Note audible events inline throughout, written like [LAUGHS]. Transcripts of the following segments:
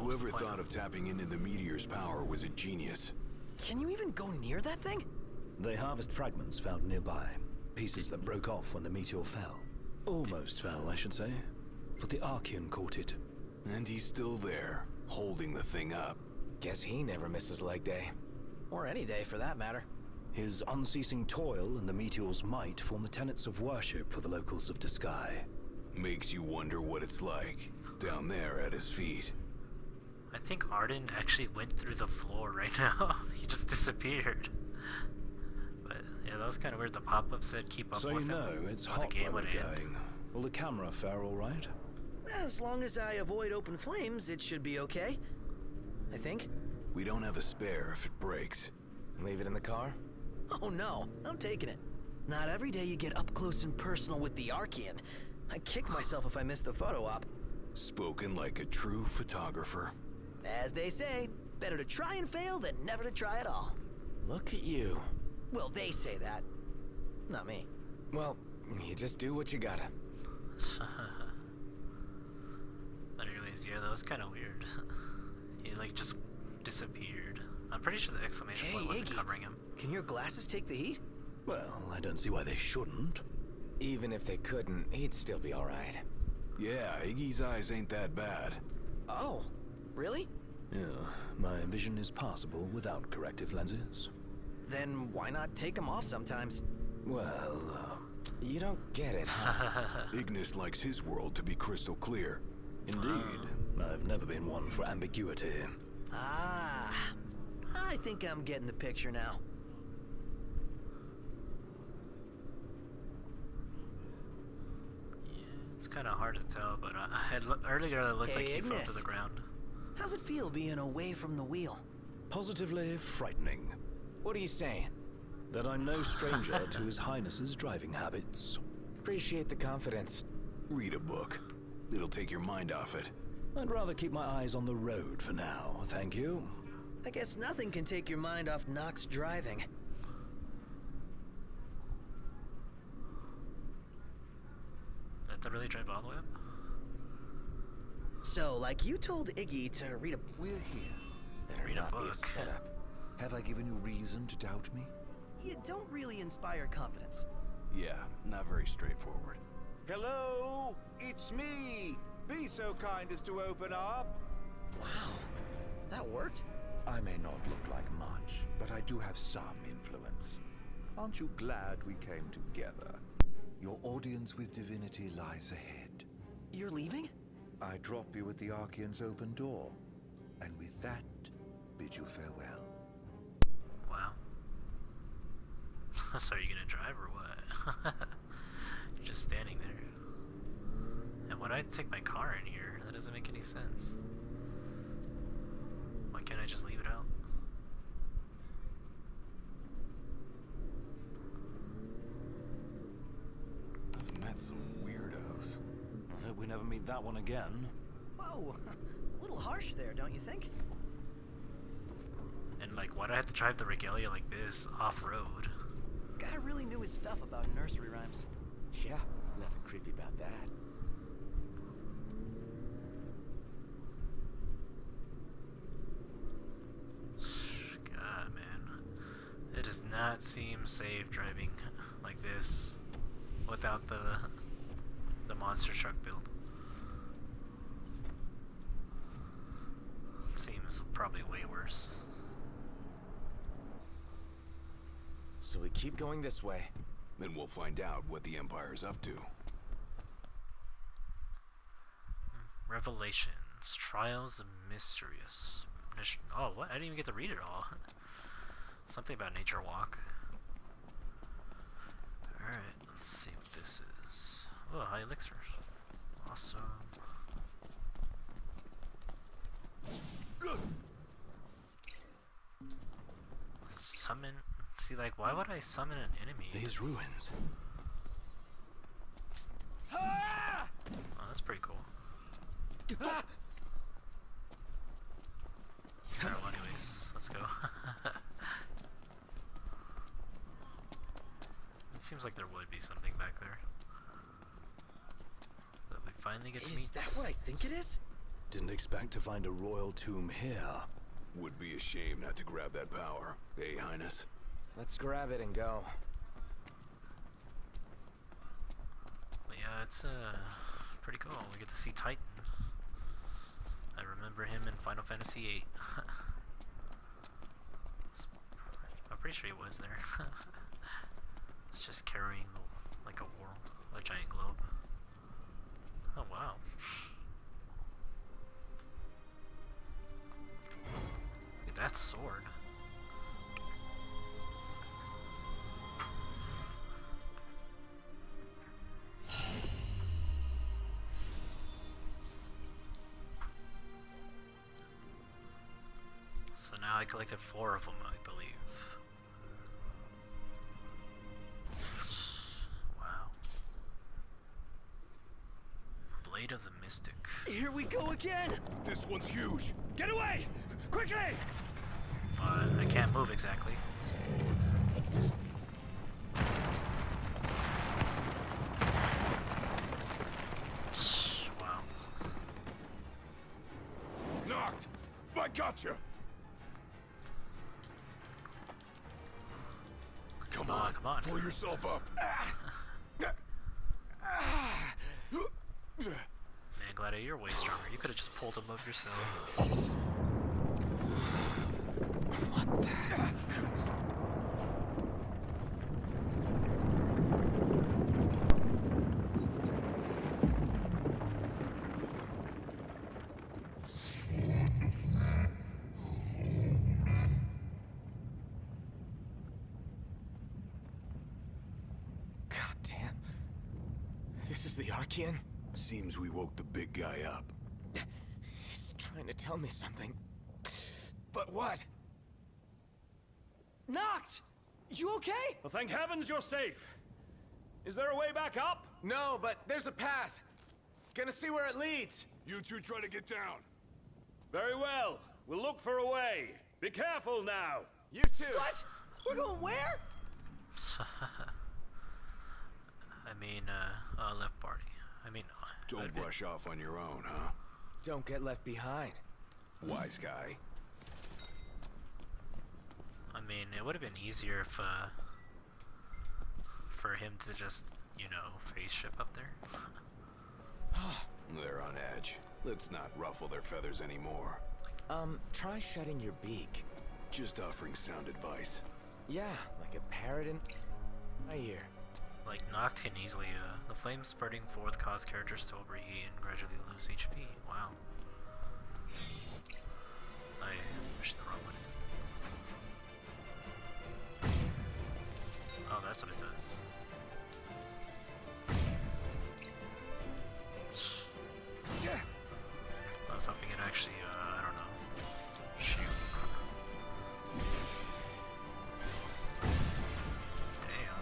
What's the Whoever thought of tapping into the meteor's power was a genius. Can you even go near that thing? They harvest fragments found nearby, pieces that broke off when the meteor fell. Almost fell, I should say, but the Archaean caught it. And he's still there, holding the thing up. Guess he never misses leg day. Or any day for that matter. His unceasing toil and the meteor's might form the tenets of worship for the locals of Duscae. Makes you wonder what it's like down there at his feet. I think Ardyn actually went through the floor right [LAUGHS] now. he just disappeared. But yeah, that was kind of weird. The pop-up said keep up So you with him. know, it's or hot the game where would we're end. going. Will the camera fare all right? As long as I avoid open flames, it should be okay. I think. We don't have a spare if it breaks. Leave it in the car? Oh no, I'm taking it. Not every day you get up close and personal with the Archaean. I kick myself if I miss the photo op. Spoken like a true photographer. As they say, better to try and fail than never to try at all. Look at you. Well, they say that. Not me. Well, you just do what you gotta. [LAUGHS] But anyways, yeah, that was kind of weird. [LAUGHS] he like just disappeared. I'm pretty sure the exclamation Hey, point wasn't Iggy. covering him. Can your glasses take the heat? Well, I don't see why they shouldn't. Even if they couldn't, he'd still be alright. Yeah, Iggy's eyes ain't that bad. Oh, really? Yeah, my vision is possible without corrective lenses. Then why not take them off sometimes? Well, uh, You don't get it, huh? [LAUGHS] Ignis likes his world to be crystal clear. indeed, I've never been one for ambiguity. Ah, I think I'm getting the picture now. Yeah, it's kind of hard to tell, but uh, I had earlier it looked like Hey, he fell to the ground. How's it feel being away from the wheel? Positively frightening. what are you saying? That I'm no stranger to His Highness's driving habits. Appreciate the confidence. Read a book. It'll take your mind off it. I'd rather keep my eyes on the road for now, thank you. I guess nothing can take your mind off Noct's driving. Did I have to really drive all the way up? So, like you told Iggy to read a. We're here. Better Read a not be a setup. Have I given you reason to doubt me? You don't really inspire confidence. Yeah, not very straightforward. Hello, it's me. Be so kind as to open up. Wow, that worked? I may not look like much, but I do have some influence. Aren't you glad we came together? Your audience with divinity lies ahead. You're leaving? I drop you at the Archaean's open door, and with that, bid you farewell. Wow. [LAUGHS] so are you gonna drive or what? [LAUGHS] Just standing there. And why'd I take my car in here? That doesn't make any sense. Why can't I just leave it out? I've met some weirdos. I hope we never meet that one again. Whoa, [LAUGHS] a little harsh there, don't you think? And like, why do I have to drive the regalia like this off-road? Guy really knew his stuff about nursery rhymes. Yeah, nothing creepy about that. [SIGHS] God, man. It does not seem safe driving like this without the the monster truck build. Seems probably way worse. So we keep going this way. Then we'll find out what the Empire's up to. Revelations, Trials of Mysterious. Oh, what? I didn't even get to read it all. [LAUGHS] Something about Nature Walk. Alright, let's see what this is. Oh, high elixir. Awesome. Summon. See, like, why would I summon an enemy? These ruins. Oh, that's pretty cool. Alright, well, anyways, let's go. [LAUGHS] it seems like there would be something back there. But we finally get to Is meet. that what I think it is? Didn't expect to find a royal tomb here. Would be a shame not to grab that power, eh, Highness? Let's grab it and go. But yeah, it's uh pretty cool. We get to see Titan. I remember him in Final Fantasy VIII. [LAUGHS] I'm pretty sure he was there. [LAUGHS] it's just carrying like a world, a giant globe. Oh wow. That sword. So now I collected four of them, I believe. Wow. Blade of the Mystic. Here we go again! This one's huge. Get away! Quickly! I can't move exactly. Wow. Noct! I gotcha! Come Come on, on, come on. pull yourself up. [LAUGHS] Man, Gladiator, you're way stronger. You could have just pulled him up yourself. What the? God damn. This is the Archaean? Seems we woke the big guy up. He's trying to tell me something. But what? Noct! You okay? Well, thank heavens you're safe. Is there a way back up? No, but there's a path. Gonna see where it leads. You two try to get down. Very well. We'll look for a way. Be careful now. You too. What? We're going where? [LAUGHS] I mean, uh, uh, left party. I mean, uh, Don't admit- rush off on your own, huh? Don't get left behind. Wise guy. I mean, it would have been easier if, uh, for him to just, you know, face ship up there. [SIGHS] They're on edge. Let's not ruffle their feathers anymore. Um, try shutting your beak. Just offering sound advice. Yeah, like a parrot in my ear. Like, Noct can easily, uh, the flames spreading forth cause characters to overheat and gradually lose HP. Wow. I pushed the wrong one. That's what it does. I was hoping it actually, uh, I don't know, shoot. Damn.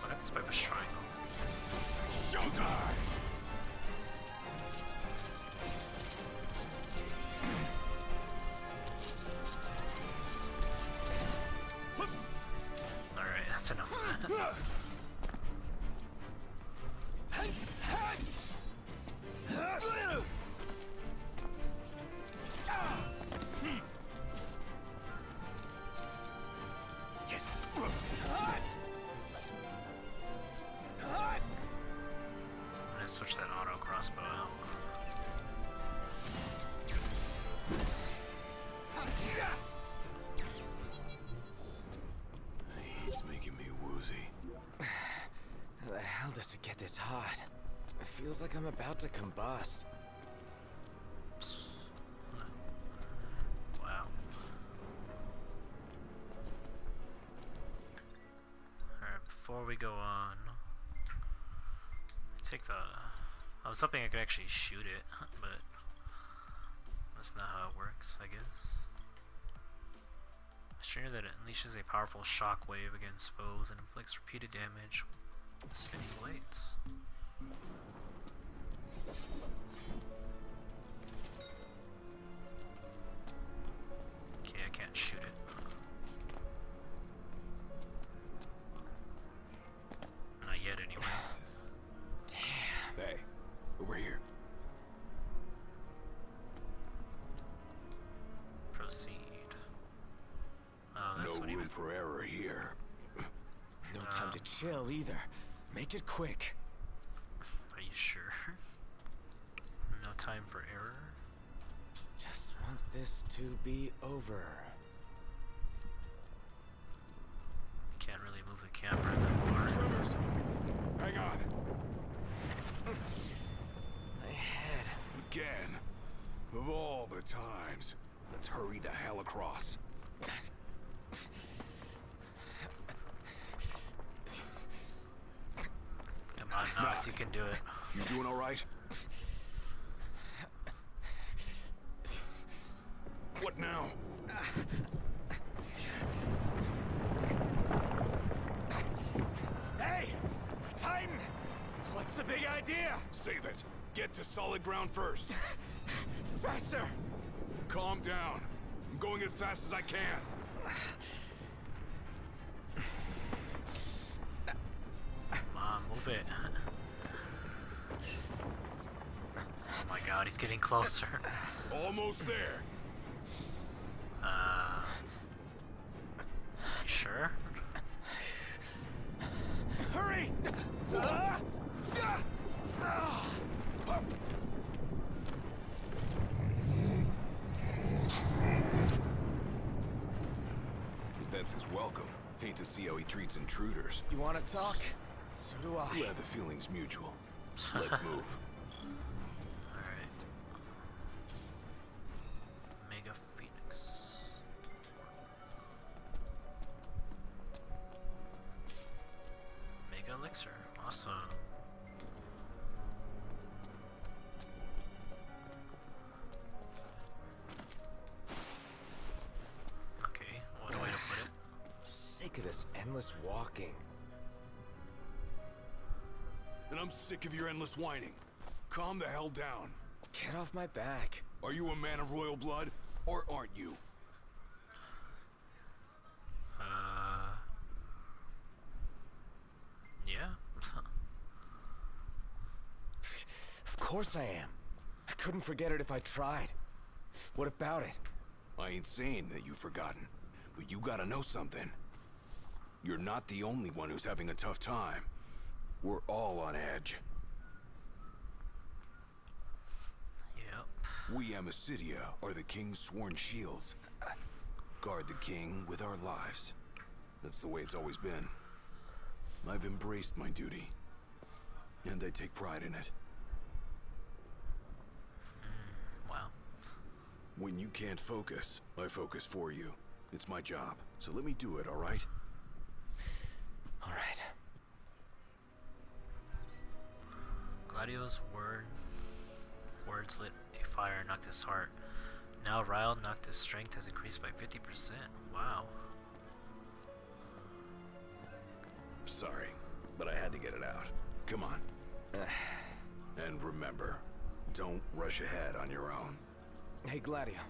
What happens if I switch that like I'm about to combust. Wow. Alright, before we go on, take the. I was hoping I could actually shoot it, [LAUGHS] but that's not how it works, I guess. A stringer that unleashes a powerful shock wave against foes and inflicts repeated damage with That's what he room for error here. No time to chill either. Make it quick. Are you sure? No time for error? Just want this to be over. Can't really move the camera that far. Tremors! Hang on! My head. Again. Of all the times. Let's hurry the hell across. Come on, Noct, you can do it. You doing alright? What now? Hey! Titan! What's the big idea? Save it. Get to solid ground first. Faster! Calm down. I'm going as fast as I can. On, move it. Oh my god, he's getting closer. Almost there. Uh. You sure? Hurry! Ah! Ah! Ah! If that's his to see how he treats intruders. You want to talk? So do I. Glad the feeling's mutual. Let's [LAUGHS] move. Endless walking. And I'm sick of your endless whining. Calm the hell down. Get off my back. Are you a man of royal blood, or aren't you? Uh. Yeah. [LAUGHS] Of course I am. I couldn't forget it if I tried. What about it? I ain't saying that you've forgotten, but you gotta know something. You're not the only one who's having a tough time. We're all on edge. yep. We Amicitia are the king's sworn shields. Guard the king with our lives. That's the way it's always been. I've embraced my duty. And I take pride in it. Hmm, wow. When you can't focus, I focus for you. It's my job, so let me do it, alright? Gladio's word words lit a fire and Noct's his heart. Now riled, Noct's his strength has increased by 50%. Wow. Sorry, but I had to get it out. Come on. [SIGHS] and remember, don't rush ahead on your own. Hey, Gladio.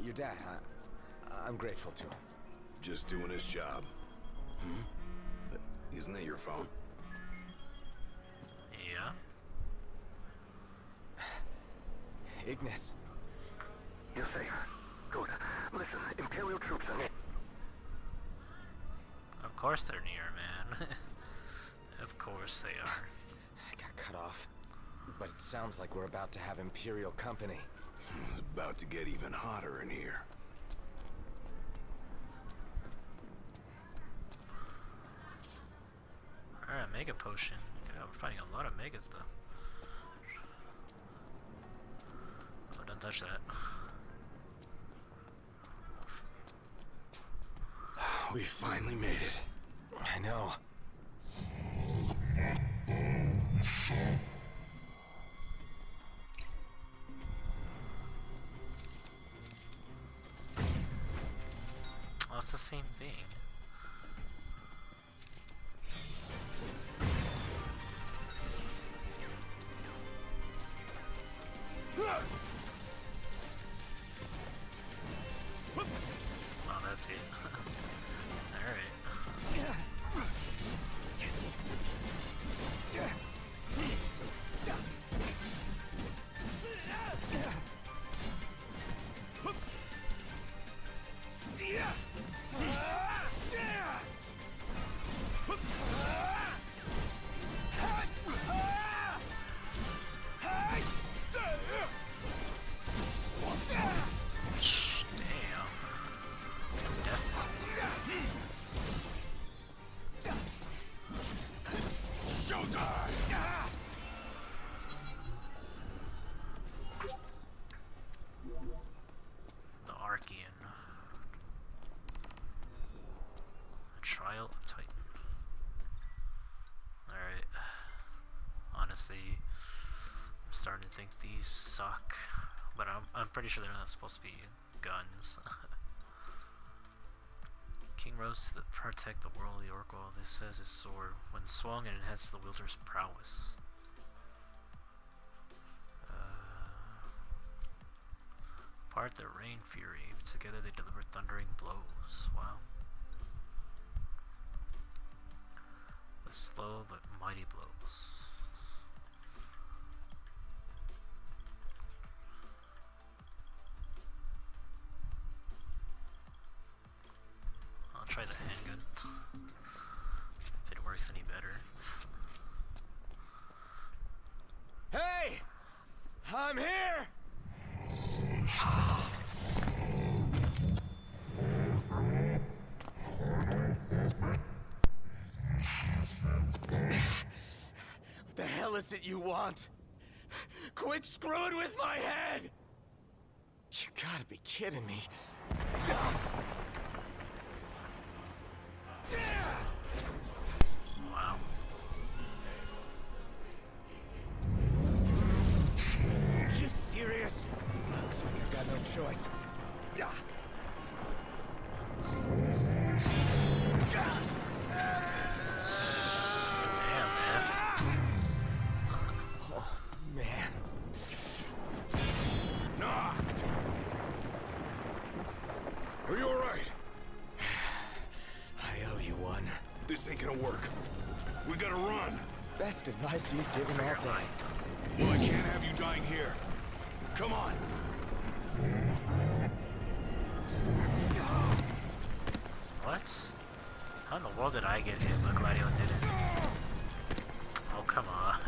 Your dad, I, I'm grateful to him. Just doing his job. Hmm? But Isn't that your phone? Ignis. You're safe. Good. Listen, Imperial troops are near. Of course they're near, man. [LAUGHS] of course they are. I [LAUGHS] got cut off. But it sounds like we're about to have Imperial company. Hmm, it's about to get even hotter in here. Alright, Mega Potion. God, we're fighting a lot of Megas though. Don't touch that. [SIGHS] We finally made it. I know. Oh, it's the same thing. The Trial Titan. Alright. Honestly, I'm starting to think these suck. But I'm, I'm pretty sure they're not supposed to be guns. [LAUGHS] King rose to protect the world the Oracle. This says his sword. When swung, it enhances the wielder's prowess. Uh, part the rain fury. Together they deliver thundering blows. Wow. The slow but mighty blows. Try the handgun. If it works any better. Hey! I'm here! What the hell is it you want? Quit screwing with my head! You gotta be kidding me. Best advice you've given all day. Well, I can't have you dying here. Come on. What? How in the world did I get hit, but Gladio didn't? Oh, come on.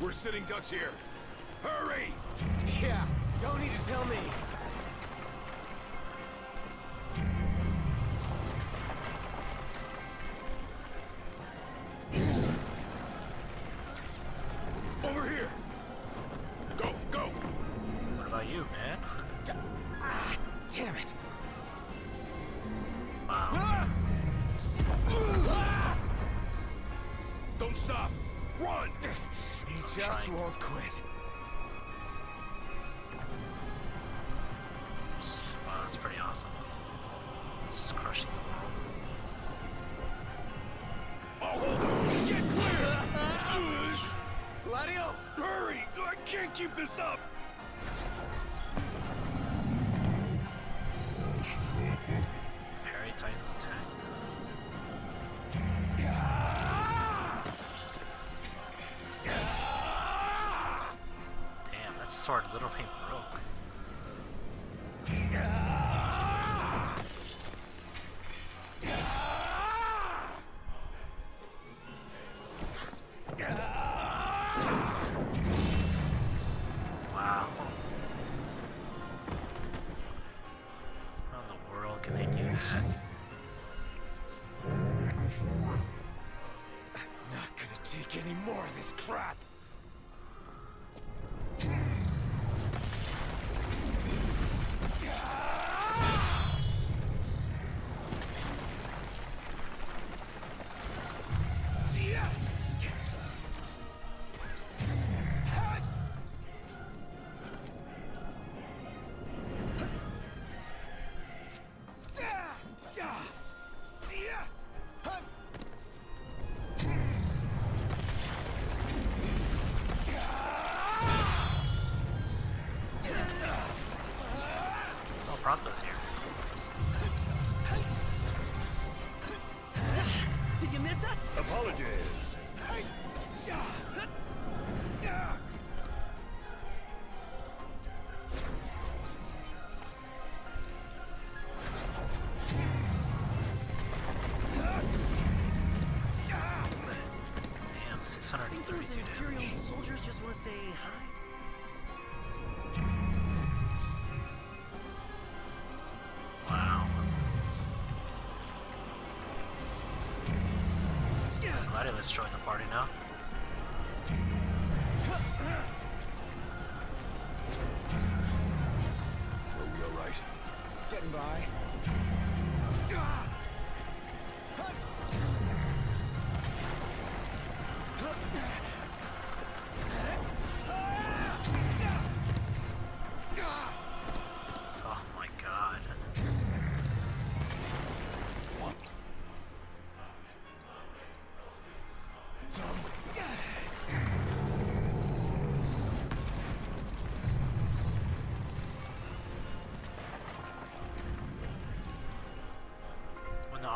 We're sitting ducks here. Hurry! Yeah, don't need to tell me. Sword literally broke. Prompto's here. Did you miss us? Apologies. Damn, I think 632 Imperial damage. soldiers just want to say hi. Gladiolus joined the party now.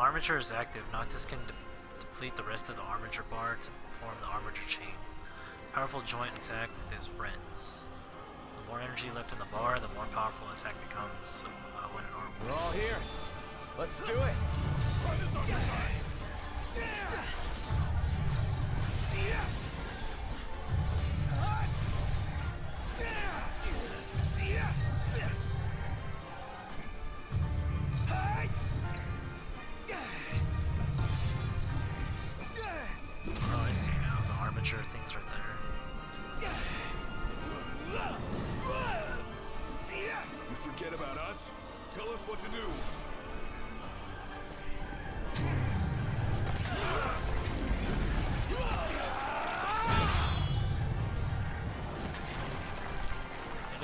Armature is active, Noctis can de deplete the rest of the Armiger bar to form the Armiger chain. Powerful joint attack with his friends. The more energy left in the bar, the more powerful the attack becomes uh, when an arm. We're all here. Let's do it. Try this on your side. Oh,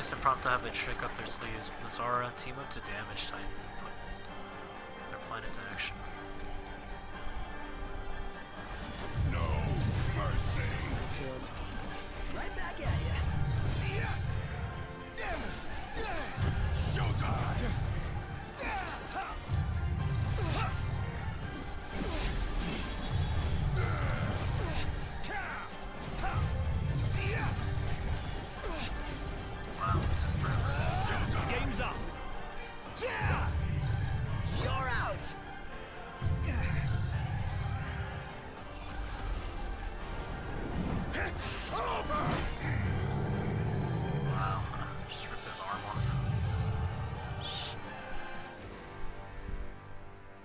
Innocent prompt to have a trick up their sleeves with Zara, team up to damage Titan, and put their plan into action. No mercy.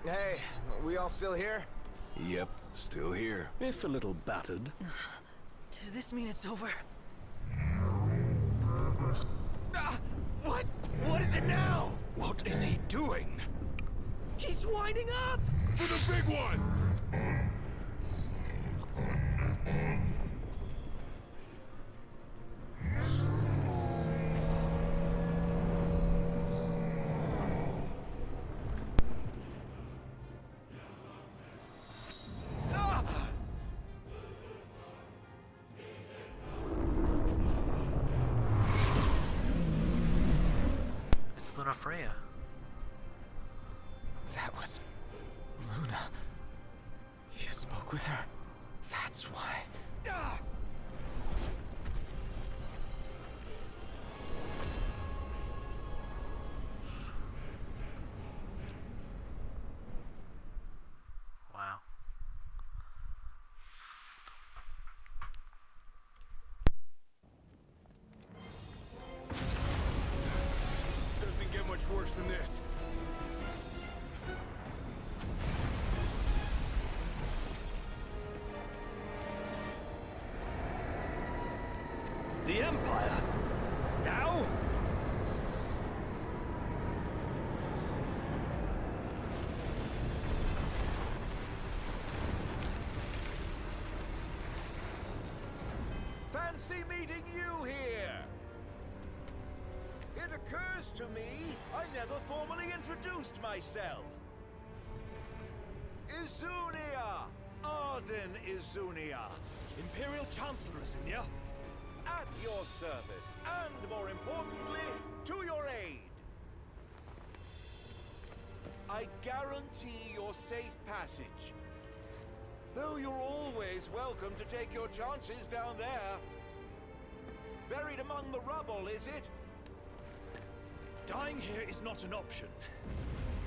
Hey, we all still here? Yep, still here. If a little battered. [SIGHS] Does this mean it's over? Ah, what? What is it now? What is he doing? He's winding up! For the big one. Luna. You spoke with her? That's why. Ah! Wow. Doesn't get much worse than this. The Empire? Now? Fancy meeting you here! It occurs to me I never formally introduced myself. Izunia! Ardyn Izunia! Imperial Chancellor Izunia? At your service, and more importantly, to your aid. I guarantee your safe passage. Though you're always welcome to take your chances down there. Buried among the rubble, is it? Dying here is not an option.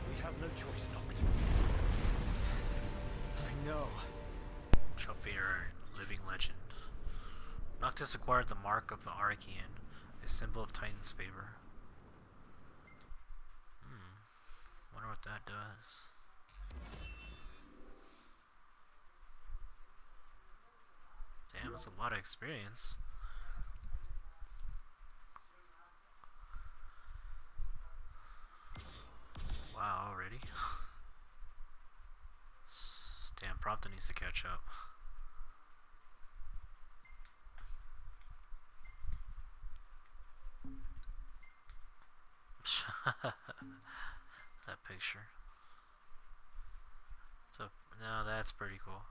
We have no choice, Noct. I know. Trophy or living legend. Noctis acquired the mark of the Archaean, a symbol of Titan's favor. Hmm. Wonder what that does. Damn, that's a lot of experience. Wow, already? [LAUGHS] Damn, Prompto needs to catch up. [LAUGHS] that picture. So now that's pretty cool.